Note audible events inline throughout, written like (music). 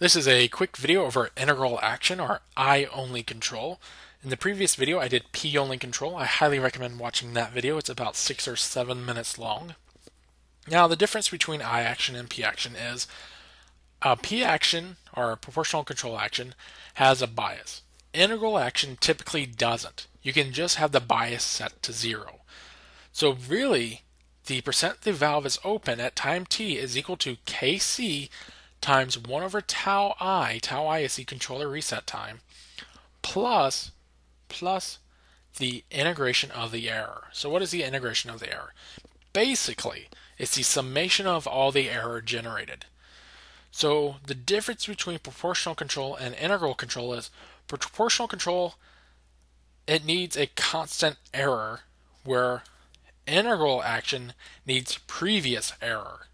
This is a quick video over integral action or I-only control. In the previous video I did P-only control. I highly recommend watching that video. It's about six or seven minutes long. Now the difference between I action and P action is a P action or proportional control action has a bias. Integral action typically doesn't. You can just have the bias set to zero. So really the percent the valve is open at time t is equal to Kc times 1 over tau i, tau i is the controller reset time, plus, plus the integration of the error. So what is the integration of the error? Basically, it's the summation of all the error generated. So the difference between proportional control and integral control is proportional control, it needs a constant error, where integral action needs previous error.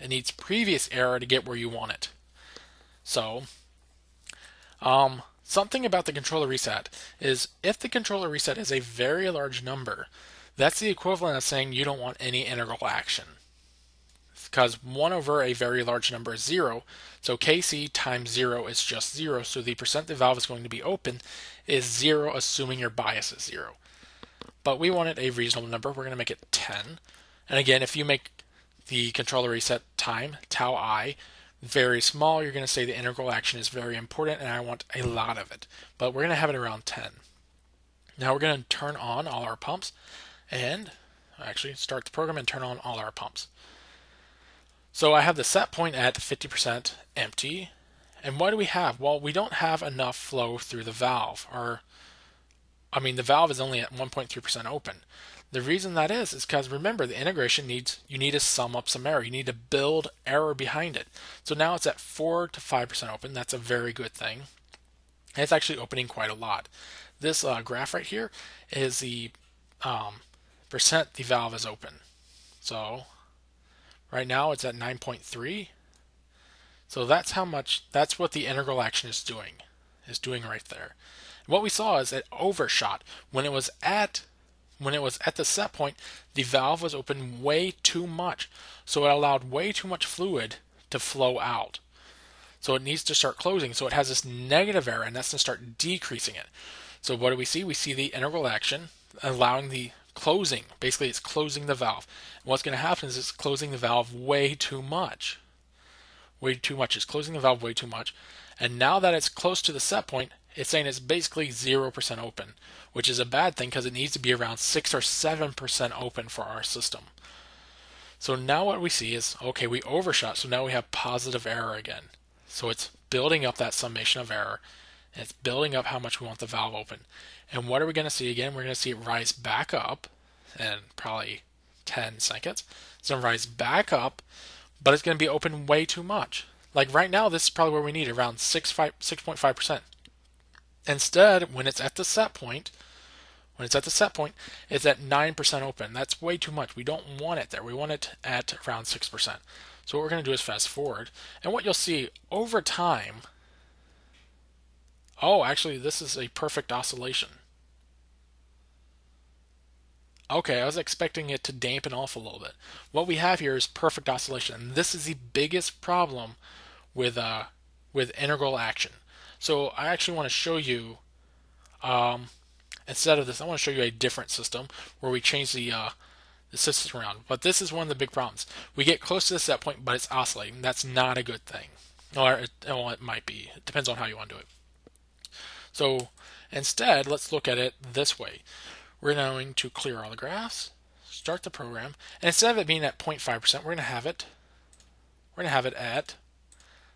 It needs previous error to get where you want it. So, um, something about the controller reset is if the controller reset is a very large number, that's the equivalent of saying you don't want any integral action. Because 1 over a very large number is 0, so Kc times 0 is just 0, so the percent the valve is going to be open is 0, assuming your bias is 0. But we wanted a reasonable number, we're going to make it 10. And again, if you make the controller reset time, tau i, very small, you're going to say the integral action is very important and I want a lot of it. But we're going to have it around 10. Now we're going to turn on all our pumps and actually start the program and turn on all our pumps. So I have the set point at 50% empty. And what do we have? Well, we don't have enough flow through the valve. Or, I mean, the valve is only at 1.3% open. The reason that is is because remember the integration needs you need to sum up some error. You need to build error behind it. So now it's at four to five percent open. That's a very good thing. And it's actually opening quite a lot. This uh, graph right here is the um, percent the valve is open. So right now it's at 9.3. So that's how much. That's what the integral action is doing. Is doing right there. what we saw is it overshot when it was at when it was at the set point, the valve was open way too much. So it allowed way too much fluid to flow out. So it needs to start closing. So it has this negative error, and that's going to start decreasing it. So what do we see? We see the integral action allowing the closing. Basically, it's closing the valve. And what's going to happen is it's closing the valve way too much. Way too much. It's closing the valve way too much. And now that it's close to the set point, it's saying it's basically 0% open, which is a bad thing because it needs to be around 6 or 7% open for our system. So now what we see is, okay, we overshot, so now we have positive error again. So it's building up that summation of error, and it's building up how much we want the valve open. And what are we going to see again? We're going to see it rise back up, and probably 10 seconds. It's going to rise back up, but it's going to be open way too much. Like right now, this is probably where we need around 6, 6.5%. Instead, when it's at the set point, when it's at the set point, it's at 9% open. That's way too much. We don't want it there. We want it at around 6%. So what we're going to do is fast forward. And what you'll see over time, oh, actually, this is a perfect oscillation. Okay, I was expecting it to dampen off a little bit. What we have here is perfect oscillation. And this is the biggest problem with, uh, with integral action. So I actually want to show you, um, instead of this, I want to show you a different system where we change the, uh, the system around. But this is one of the big problems. We get close to the set point, but it's oscillating. That's not a good thing. Or it, well, it might be. It depends on how you want to do it. So instead, let's look at it this way. We're going to clear all the graphs, start the program, and instead of it being at 0.5%, we're going to have it we're going to have it at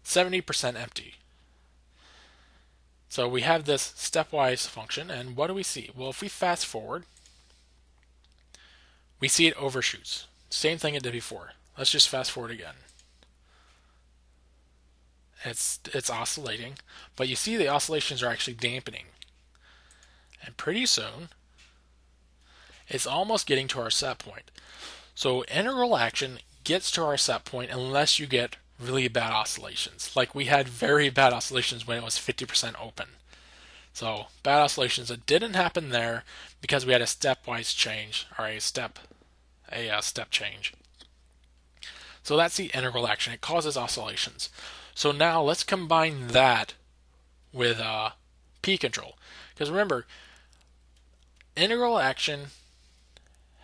70% empty. So we have this stepwise function, and what do we see? Well, if we fast forward, we see it overshoots. Same thing it did before. Let's just fast forward again. It's it's oscillating, but you see the oscillations are actually dampening. And pretty soon, it's almost getting to our set point. So integral action gets to our set point unless you get really bad oscillations. Like we had very bad oscillations when it was 50% open. So bad oscillations that didn't happen there because we had a stepwise change or a step a uh, step change. So that's the integral action. It causes oscillations. So now let's combine that with uh, P control. Because remember, integral action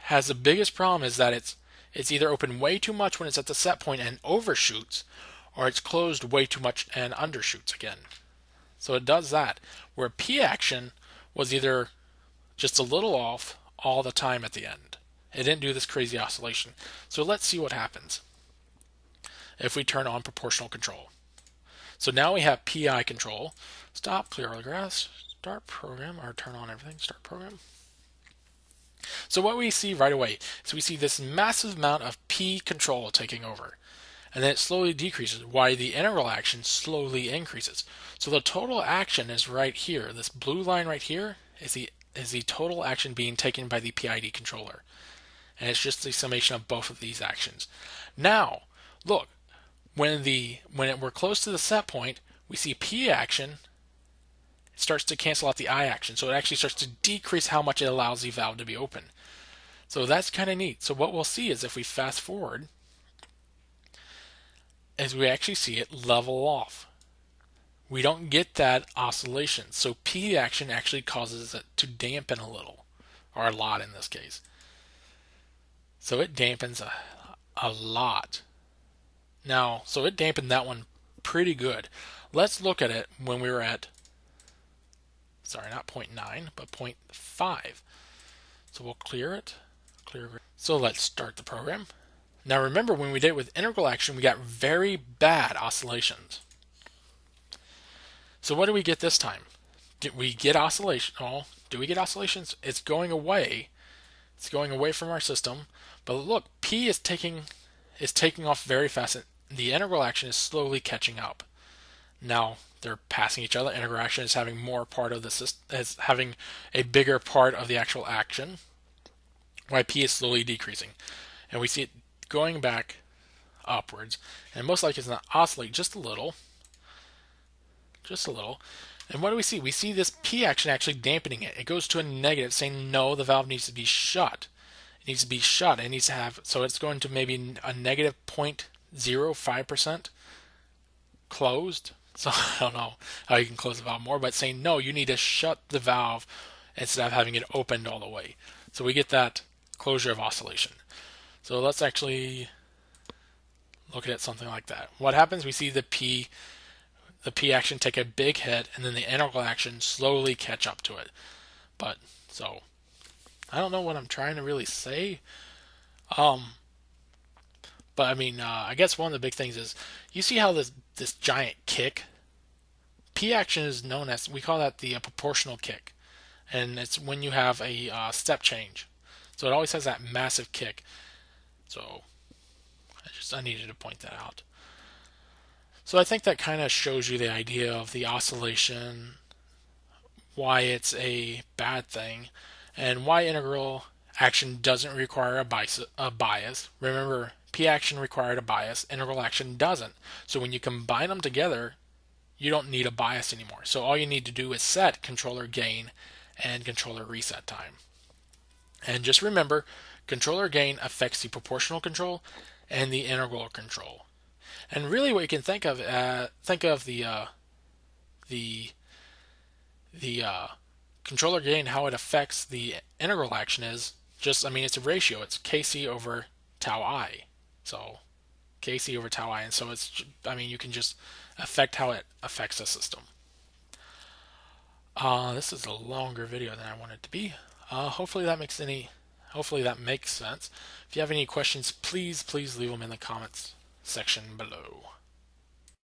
has the biggest problem is that it's it's either open way too much when it's at the set point and overshoots, or it's closed way too much and undershoots again. So it does that. Where P action was either just a little off all the time at the end. It didn't do this crazy oscillation. So let's see what happens if we turn on proportional control. So now we have PI control. Stop, clear all the grass, start program, or turn on everything, start program. So what we see right away is we see this massive amount of P control taking over. And then it slowly decreases, while the integral action slowly increases. So the total action is right here. This blue line right here is the is the total action being taken by the PID controller. And it's just the summation of both of these actions. Now, look, when the when it, we're close to the set point, we see P action it starts to cancel out the I action. So it actually starts to decrease how much it allows the valve to be open. So that's kind of neat. So what we'll see is if we fast forward, as we actually see it level off. We don't get that oscillation. So P action actually causes it to dampen a little, or a lot in this case. So it dampens a, a lot. Now, so it dampened that one pretty good. Let's look at it when we were at, sorry, not 0.9, but 0.5. So we'll clear it. Clear. So let's start the program. Now remember when we did it with integral action, we got very bad oscillations. So what do we get this time? Did we get oscillation? Oh, do we get oscillations? It's going away. It's going away from our system. But look, P is taking is taking off very fast the integral action is slowly catching up. Now they're passing each other. Integral action is having more part of the system, is having a bigger part of the actual action. YP is slowly decreasing, and we see it going back upwards, and most likely it's going to oscillate just a little, just a little. And what do we see? We see this P action actually dampening it. It goes to a negative, saying no, the valve needs to be shut. It needs to be shut. It needs to have so it's going to maybe a negative point 0.05% closed. So (laughs) I don't know how you can close the valve more, but saying no, you need to shut the valve instead of having it opened all the way. So we get that closure of oscillation. So let's actually look at something like that. What happens? We see the P the P action take a big hit and then the integral action slowly catch up to it. But so I don't know what I'm trying to really say. Um but I mean, uh, I guess one of the big things is you see how this this giant kick. P action is known as we call that the uh, proportional kick, and it's when you have a uh, step change. So it always has that massive kick. So I just I needed to point that out. So I think that kind of shows you the idea of the oscillation, why it's a bad thing, and why integral action doesn't require a bias. A bias. Remember, P action required a bias, integral action doesn't. So when you combine them together, you don't need a bias anymore. So all you need to do is set controller gain and controller reset time. And just remember, controller gain affects the proportional control and the integral control. And really, what you can think of, uh, think of the uh, the the uh, controller gain, how it affects the integral action is just, I mean, it's a ratio. It's Kc over tau i. So Kc over tau i, and so it's I mean you can just affect how it affects the system. Uh, this is a longer video than I want it to be. Uh, hopefully that makes any hopefully that makes sense. If you have any questions, please please leave them in the comments section below.